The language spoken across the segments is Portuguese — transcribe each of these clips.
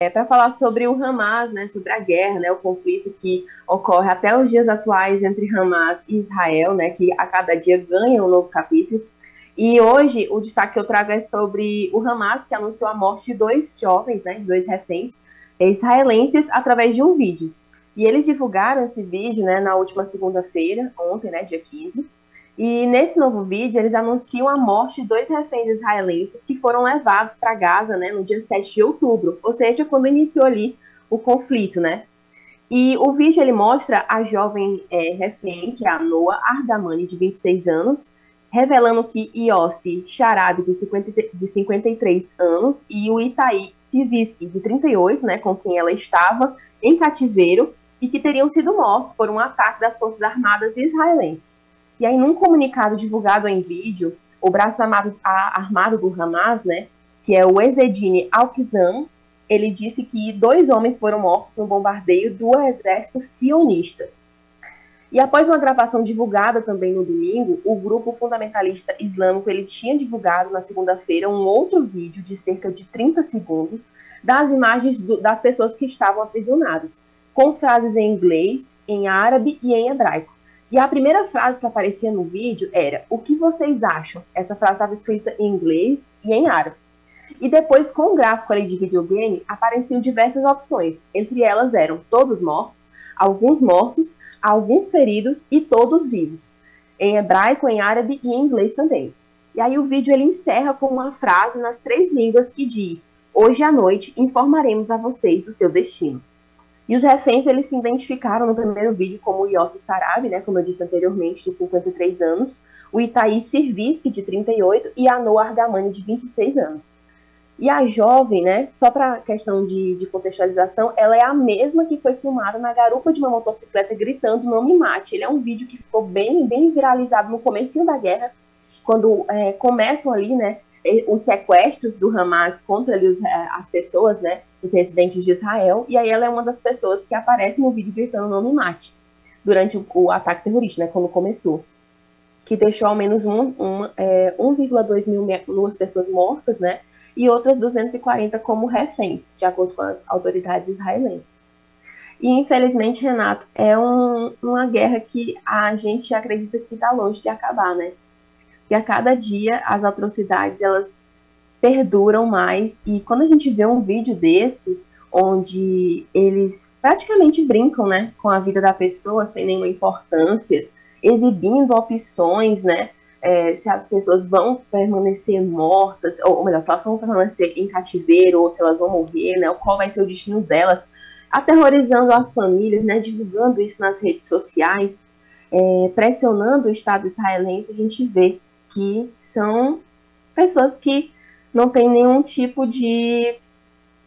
é, para falar sobre o Hamas, né, sobre a guerra, né, o conflito que ocorre até os dias atuais entre Hamas e Israel, né, que a cada dia ganha um novo capítulo. E hoje o destaque que eu trago é sobre o Hamas, que anunciou a morte de dois jovens, né, dois reféns israelenses, através de um vídeo. E eles divulgaram esse vídeo né, na última segunda-feira, ontem, né, dia 15. E nesse novo vídeo, eles anunciam a morte de dois reféns israelenses que foram levados para Gaza né, no dia 7 de outubro, ou seja, quando iniciou ali o conflito, né? E o vídeo ele mostra a jovem é, refém, que é a Noah Ardamani, de 26 anos, revelando que Iossi Charab, de, 50, de 53 anos, e o Itaí Siviski, de 38, né, com quem ela estava em cativeiro, e que teriam sido mortos por um ataque das Forças Armadas israelenses. E aí, num comunicado divulgado em vídeo, o braço armado, a, armado do Hamas, né, que é o Ezedine Alkizam, ele disse que dois homens foram mortos no bombardeio do exército sionista. E após uma gravação divulgada também no domingo, o grupo fundamentalista islâmico ele tinha divulgado na segunda-feira um outro vídeo de cerca de 30 segundos das imagens do, das pessoas que estavam aprisionadas, com frases em inglês, em árabe e em hebraico. E a primeira frase que aparecia no vídeo era: O que vocês acham? Essa frase estava escrita em inglês e em árabe. E depois, com o gráfico ali de videogame, apareciam diversas opções. Entre elas eram todos mortos, alguns mortos, alguns feridos e todos vivos. Em hebraico, em árabe e em inglês também. E aí o vídeo ele encerra com uma frase nas três línguas que diz: Hoje à noite informaremos a vocês o seu destino. E os reféns eles se identificaram no primeiro vídeo como Yossi Sarabi, né, como eu disse anteriormente, de 53 anos, o Itaí Sirviski, de 38, e a Noah Argamani, de 26 anos. E a jovem, né, só para questão de, de, contextualização, ela é a mesma que foi filmada na garupa de uma motocicleta gritando não me mate. Ele é um vídeo que ficou bem, bem viralizado no começo da guerra, quando é, começam ali, né, os sequestros do Hamas contra ali os, é, as pessoas, né, os residentes de Israel, e aí ela é uma das pessoas que aparece no vídeo gritando não me mate, durante o, o ataque terrorista, né, quando começou, que deixou ao menos um, um, é, 1,2 mil pessoas mortas, né, e outras 240 como reféns, de acordo com as autoridades israelenses. E infelizmente, Renato, é um, uma guerra que a gente acredita que está longe de acabar, né? E a cada dia as atrocidades elas perduram mais. E quando a gente vê um vídeo desse, onde eles praticamente brincam, né, com a vida da pessoa sem nenhuma importância, exibindo opções, né, é, se as pessoas vão permanecer mortas, ou, ou, melhor, se elas vão permanecer em cativeiro, ou se elas vão morrer, né, qual vai ser o destino delas, aterrorizando as famílias, né, divulgando isso nas redes sociais, é, pressionando o Estado israelense, a gente vê que são pessoas que não têm nenhum tipo de,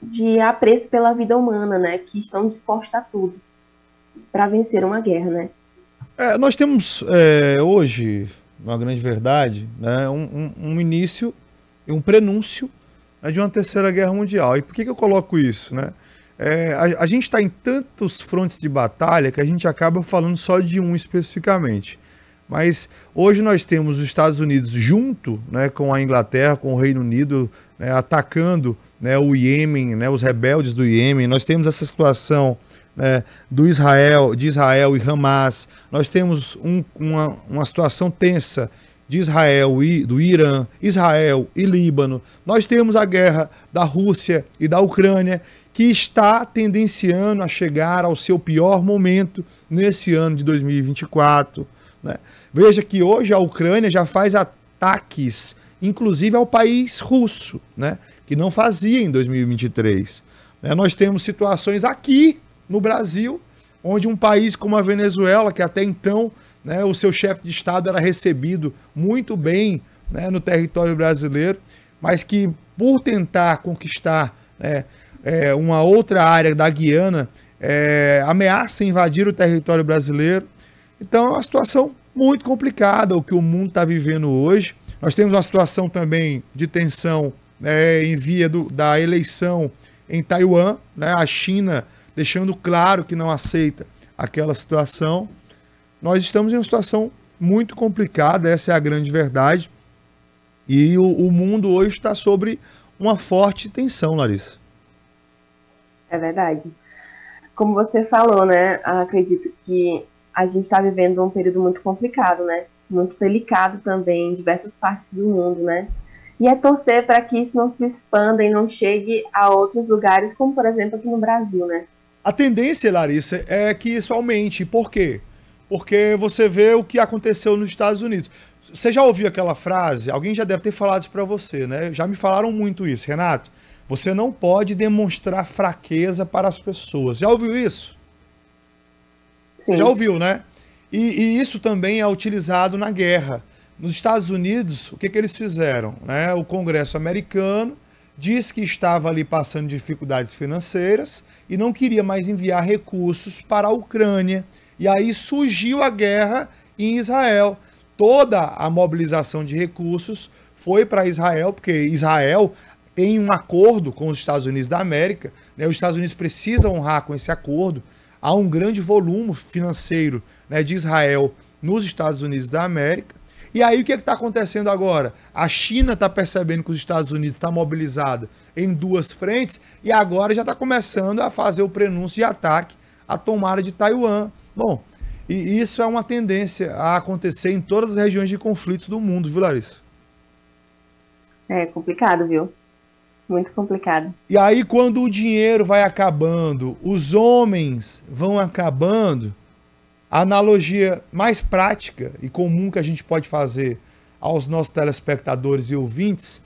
de apreço pela vida humana, né, que estão dispostas a tudo para vencer uma guerra, né. É, nós temos é, hoje uma grande verdade, né, um, um, um início e um prenúncio né, de uma terceira guerra mundial. E por que, que eu coloco isso? Né? É, a, a, gente está em tantos frontes de batalha que a gente acaba falando só de um especificamente. Mas hoje nós temos os Estados Unidos junto né, com a Inglaterra, com o Reino Unido, né, atacando né, o Iêmen, né, os rebeldes do Iêmen. Nós temos essa situação né, do Israel, de Israel e Hamas. Nós temos um, uma, uma situação tensa de Israel e do Irã, Israel e Líbano. Nós temos a guerra da Rússia e da Ucrânia, que está tendenciando a chegar ao seu pior momento nesse ano de 2024. Né? Veja que hoje a Ucrânia já faz ataques, inclusive ao país russo, né? que não fazia em 2023. Né? Nós temos situações aqui no Brasil, onde um país como a Venezuela, que até então né, o seu chefe de Estado era recebido muito bem né, no território brasileiro, mas que por tentar conquistar né, é, uma outra área da Guiana, é, ameaça invadir o território brasileiro. Então é uma situação muito complicada o que o mundo está vivendo hoje. Nós temos uma situação também de tensão né, em via do, da eleição em Taiwan. Né, a China deixando claro que não aceita aquela situação. Nós estamos em uma situação muito complicada, essa é a grande verdade. E o, o mundo hoje está sobre uma forte tensão, Larissa. É verdade. Como você falou, né? Acredito que a gente está vivendo um período muito complicado, né? Muito delicado também em diversas partes do mundo, né? E é torcer para que isso não se expanda e não chegue a outros lugares, como por exemplo aqui no Brasil, né? A tendência, Larissa, é que isso aumente. Por quê? Porque você vê o que aconteceu nos Estados Unidos. Você já ouviu aquela frase? Alguém já deve ter falado isso para você, né? Já me falaram muito isso, Renato. Você não pode demonstrar fraqueza para as pessoas. Já ouviu isso? Sim. Já ouviu, né? E, e, isso também é utilizado na guerra. Nos Estados Unidos, o que, que eles fizeram? Né? O Congresso americano disse que estava ali passando dificuldades financeiras e não queria mais enviar recursos para a Ucrânia. E aí surgiu a guerra em Israel. Toda a mobilização de recursos foi para Israel, porque Israel tem um acordo com os Estados Unidos da América. Né? Os Estados Unidos precisam honrar com esse acordo. Há um grande volume financeiro né, de Israel nos Estados Unidos da América. E aí o que é está acontecendo agora? A China está percebendo que os Estados Unidos está mobilizada em duas frentes e agora já está começando a fazer o prenúncio de ataque à tomada de Taiwan. Bom, e isso é uma tendência a acontecer em todas as regiões de conflitos do mundo, viu, Larissa? É complicado, viu? Muito complicado. E aí, quando o dinheiro vai acabando, os homens vão acabando, a analogia mais prática e comum que a gente pode fazer aos nossos telespectadores e ouvintes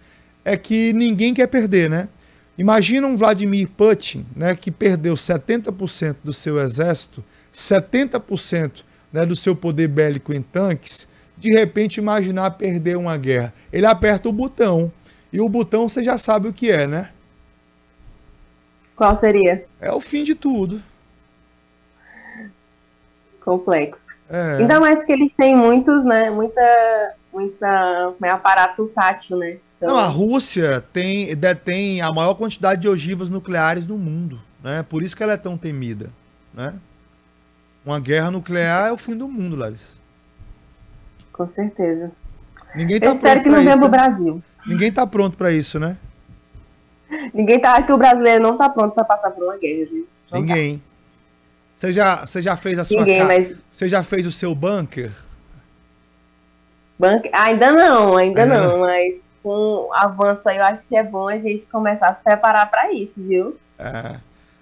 é que ninguém quer perder, né? Imagina um Vladimir Putin, né, que perdeu 70% do seu exército, 70% né, do seu poder bélico em tanques, de repente imaginar perder uma guerra. Ele aperta o botão. E o botão você já sabe o que é, né? Qual seria? É o fim de tudo complexo. É. Ainda mais que eles têm muitos, né? Muita, muita é, aparato tátil, né? Então... Não, a Rússia tem, detém a maior quantidade de ogivas nucleares do mundo, né? Por isso que ela é tão temida, né? Uma guerra nuclear é o fim do mundo, Larissa. Com certeza. Ninguém tá Eu espero que não venha pro né? Brasil. Ninguém tá pronto para isso, né? Ninguém tá que o brasileiro não tá pronto para passar por uma guerra, viu? Ninguém. Tá. Você já, você já fez a sua Ninguém, ca... mas... Você já fez o seu bunker? Bunker? Ainda não, ainda é. não, mas com o avanço aí eu acho que é bom a gente começar a se preparar para isso, viu? É.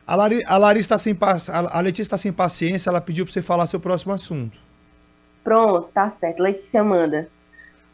A, Lari, a Larissa tá sem a Letícia está sem paciência, ela pediu para você falar seu próximo assunto. Pronto, tá certo. Letícia manda.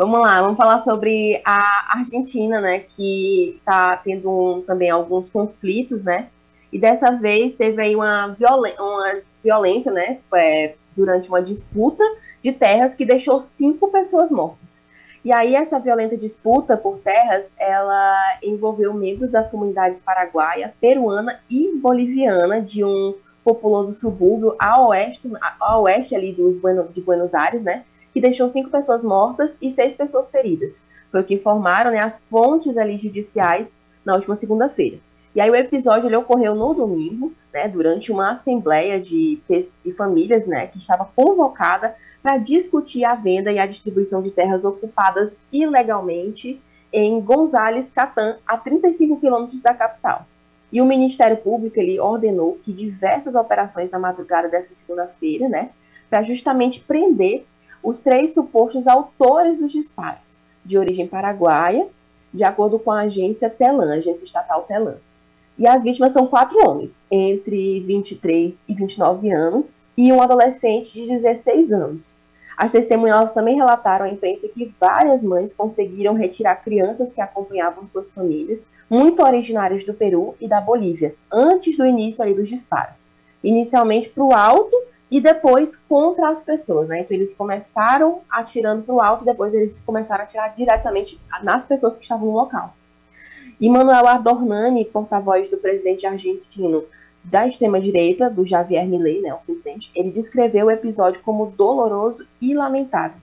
Vamos lá, vamos falar sobre a Argentina, né, que tá tendo um, também alguns conflitos, né, e dessa vez teve aí uma, uma violência, né, é, durante uma disputa de terras que deixou cinco pessoas mortas. E aí essa violenta disputa por terras, ela envolveu membros das comunidades paraguaia, peruana e boliviana de um populoso subúrbio a oeste, a oeste ali dos de Buenos Aires, né, que deixou cinco pessoas mortas e seis pessoas feridas. Foi o que informaram né, as fontes ali judiciais na última segunda-feira. E aí o episódio ele ocorreu no domingo, né, durante uma assembleia de, de famílias, né, que estava convocada para discutir a venda e a distribuição de terras ocupadas ilegalmente em Gonzales Catã, a 35 quilômetros da capital. E o Ministério Público ele ordenou que diversas operações na madrugada dessa segunda-feira, né, para justamente prender os três supostos autores dos disparos, de origem paraguaia, de acordo com a agência Telan, agência estatal Telan. E as vítimas são quatro homens, entre 23 e 29 anos, e um adolescente de 16 anos. As testemunhas também relataram à imprensa que várias mães conseguiram retirar crianças que acompanhavam suas famílias, muito originárias do Peru e da Bolívia, antes do início dos disparos. Inicialmente para o alto e depois contra as pessoas, né? Então eles começaram atirando para o alto e depois eles começaram a atirar diretamente nas pessoas que estavam no local. E Manuel Adornani, porta-voz do presidente argentino da extrema-direita, do Javier Milei, né, o presidente, ele descreveu o episódio como doloroso e lamentável.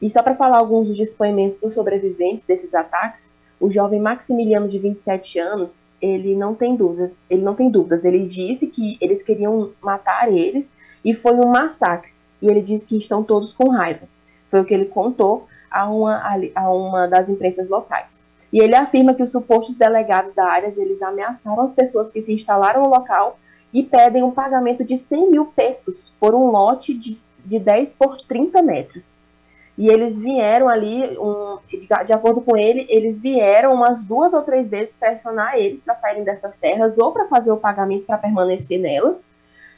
E só para falar alguns dos depoimentos dos sobreviventes desses ataques, o jovem Maximiliano de 27 anos, ele não tem dúvidas, ele não tem dúvidas, ele disse que eles queriam matar eles e foi um massacre. E ele disse que estão todos com raiva. Foi o que ele contou a uma, a uma das imprensas locais. E ele afirma que os supostos delegados da área eles ameaçaram as pessoas que se instalaram no local e pedem um pagamento de 100 mil pesos por um lote de, de 10 por 30 metros. E eles vieram ali, um, de acordo com ele, eles vieram umas duas ou três vezes pressionar eles para saírem dessas terras ou para fazer o pagamento para permanecer nelas.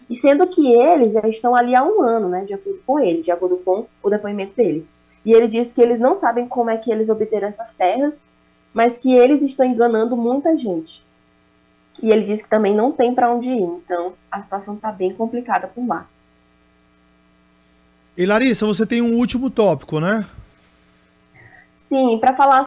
E sendo que eles já estão ali há um ano, né, de acordo com ele, de acordo com o depoimento dele. E ele diz que eles não sabem como é que eles obteram essas terras, mas que eles estão enganando muita gente. E ele diz que também não tem para onde ir, então a situação está bem complicada por lá. E Larissa, você tem um último tópico, né? Sim, para falar